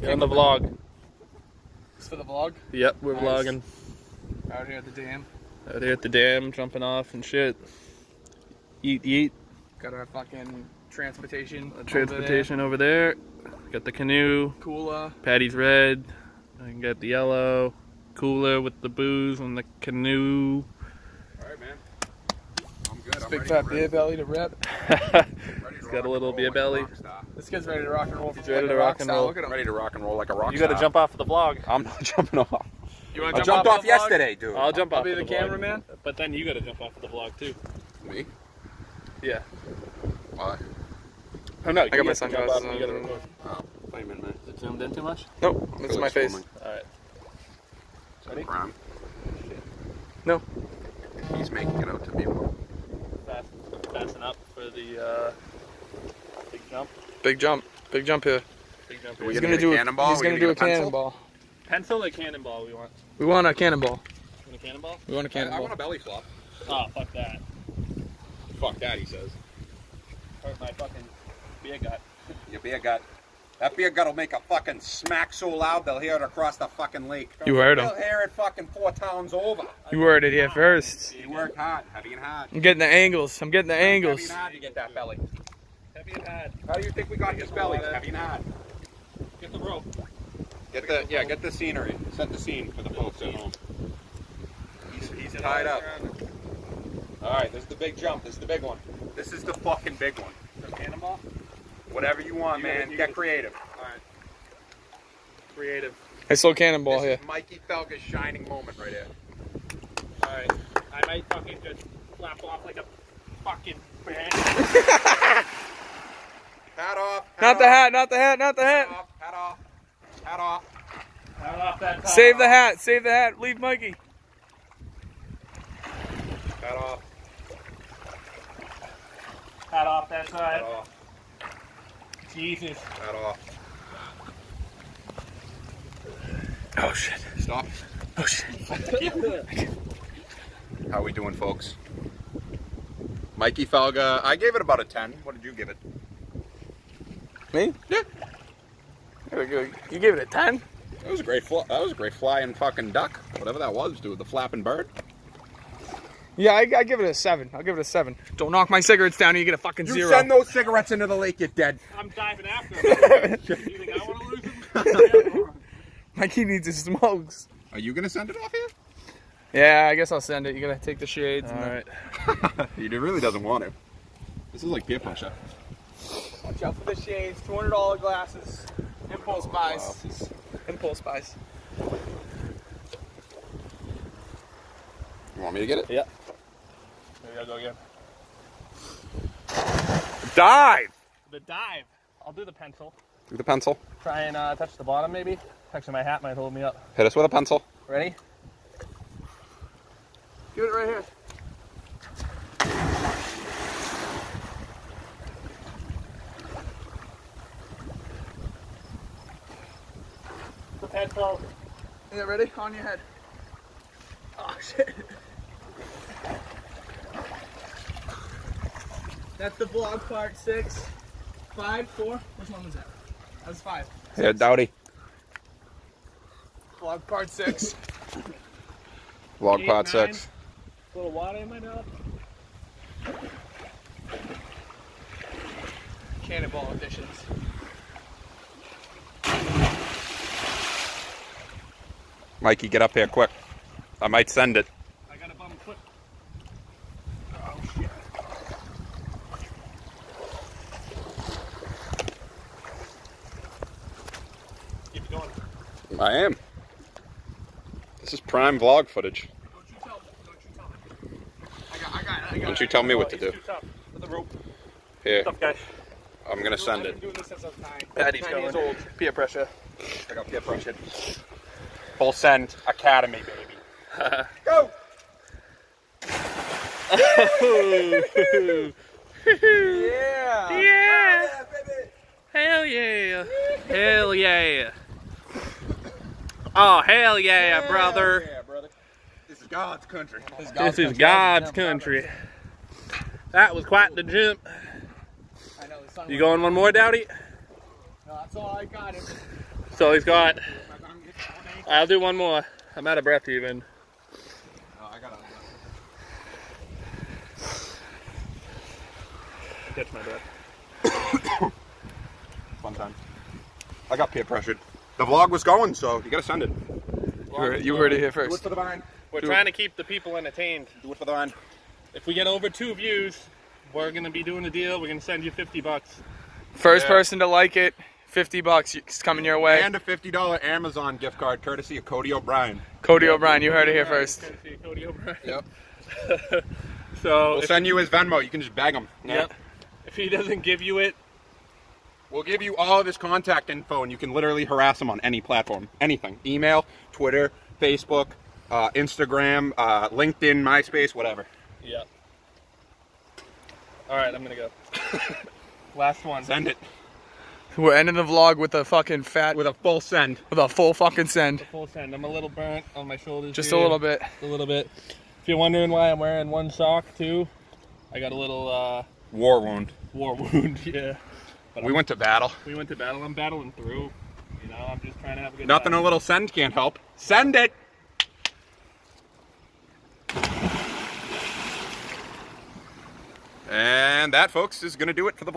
You're on the vlog. It's for the vlog. Yep, we're Nice. vlogging Out here at the dam. out here at the dam, jumping off and shit. Eat, eat. Got our fucking transportation. over Transportation over there. Got the canoe. Cooler. Patty's red. I can get the yellow cooler with the booze and the canoe. All right, man. I'm good. I'm Big ready fat beer belly to rip. Ready to got a little and beer belly. Like a rock star. This kid's ready to rock and roll. He's ready to rock and roll. Look at him. Ready to rock and roll like a rock You gotta jump off of the vlog. I'm not jumping off. You want I to jump jumped off, off the vlog? yesterday, dude. I'll jump I'll off be of the the vlog. cameraman. But then you gotta jump off of the vlog too. Me? Yeah. Why? Oh no, you got my have to jump sunglasses off and you gotta on. record. Oh, wait a minute, man. Is it zoomed in too much? Nope, this is my like face. swimming. Alright. Ready? Prime. No. He's making it out to be one. Fast, fasten up for the uh, big jump. Big jump. Big jump here. Big jump. Are He's gonna gonna get a do cannonball? He's We gonna gonna do a get a pencil? cannonball. Pencil or cannonball we want? We want a cannonball. You want a cannonball? We want a I, I cannonball. I want a belly flop. Oh, fuck that. Fuck that, he says. Hurt my fucking beer gut. Your beer gut. That beer gut will make a fucking smack so loud they'll hear it across the fucking lake. You heard him. They'll hear it fucking four towns over. You heard it here first. You worked hard, heavy and hard. I'm getting the angles. I'm getting the Heavy angles. and hard to get that belly. Heavy and hard. How do you think we got this belly? Heavy and hard. Get the rope. Get the yeah, get the scenery. Set the scene for the folks at home. He's, he's tied up. All right, this is the big jump. This is the big one. This is the fucking big one. The cannonball? Whatever you want, You man. you Get gotta- creative. Alright. Creative. Nice little cannonball this here. is Mikey Felga's shining moment right here. Alright. I might fucking just flap off like a fucking bat. Hat off. Not the hat, not the hat, not the Hat hat. off. Hat off. Hat off. Right off that top. Save the hat, save the hat. Leave Mikey. Hat off. Hat off that Hat side. off. Jesus. Hat off. Oh shit. Stop. Oh shit. How we doing, folks? Mikey Felga, I gave it about a 10. What did you give it? Me? Yeah. There we go. You gave it a 10? That was a great fly. That was a great flying fucking duck. Whatever that was, dude. The flapping bird. Yeah, I, I give it a 7. I'll give it a 7. Don't knock my cigarettes down or you get a fucking You zero. send those cigarettes into the lake, you're dead. I'm diving after them. you think I want to lose him? Mikey needs his smokes. Are you gonna send it off here? Yeah, I guess I'll send it. You're going to take the shades. and Alright. he really doesn't want to. This is like peer pressure. Then- Watch out for the shades. $200 glasses. Impulse buys. Impulse buys. You want me to get it? Yeah. Maybe I'll go again. Dive. The dive. I'll do the pencil. Do the pencil. Try and uh, touch the bottom maybe. Actually, my hat might hold me up. Hit us with a pencil. Ready? Give it right here. The pencil. Is it ready? On your head. Oh shit. That's the vlog part six. Five, four. Which one was that? That was five. Yeah, Dowdy. Vlog part six. vlog part six. A little water in my mouth. Cannonball editions. Mikey, get up here quick. I might send it. I got a bum foot. Oh, shit. Keep it going. I am. This is prime vlog footage. Don't you tell Don't you tell me. I got, I got, I got. Don't you tell me what to do. too tough. With the rope. Here. I'm gonna send it. been doing this since I was nine. Patty's going. Peer pressure. I got peer pressured. Full send Academy, baby. Go! Yeah. Yeah. Hell yeah. Hell yeah. Oh, hell yeah, brother. Yeah, brother. This is God's country. This is God's country. That was quite the jump. I know, the sun You going one more, Dowdy? No, that's all I got. It. So he's got. I'll do one more. I'm out of breath even. Oh, I got Catch my breath. Fun time. I got peer pressured. The vlog was going, so you gotta send it. You heard, you heard it here Do it first. for the vine. We're Do it. trying to keep the people entertained. Do it for the vine. If we get over two views, we're gonna be doing a deal. We're gonna send you 50 bucks. First Yeah. person to like it, 50 bucks is coming your way. And a $50 Amazon gift card courtesy of Cody O'Brien. Cody O'Brien, you heard it here first. Cody O'Brien. Yep. So We'll send you his Venmo. You can just bag him. yep. if he doesn't give you it, We'll give you all of his contact info, and you can literally harass him on any platform, anything. Email, Twitter, Facebook, uh, Instagram, uh, LinkedIn, MySpace, whatever. yeah. All right, I'm gonna go. Last one. Send it We're ending the vlog with a fucking fat, with a full send. with a full fucking send. Full send. I'm a little burnt on my shoulders. Just a little bit. A little bit. If you're wondering why I'm wearing one sock too, I got a little uh, War wound. war wound. yeah. But We I'm- went to battle. we went to battle. I'm battling through. You know, I'm just trying to have a good Nothing time. a little send can't help. Send it. And that, folks, is going to do it for the vlog.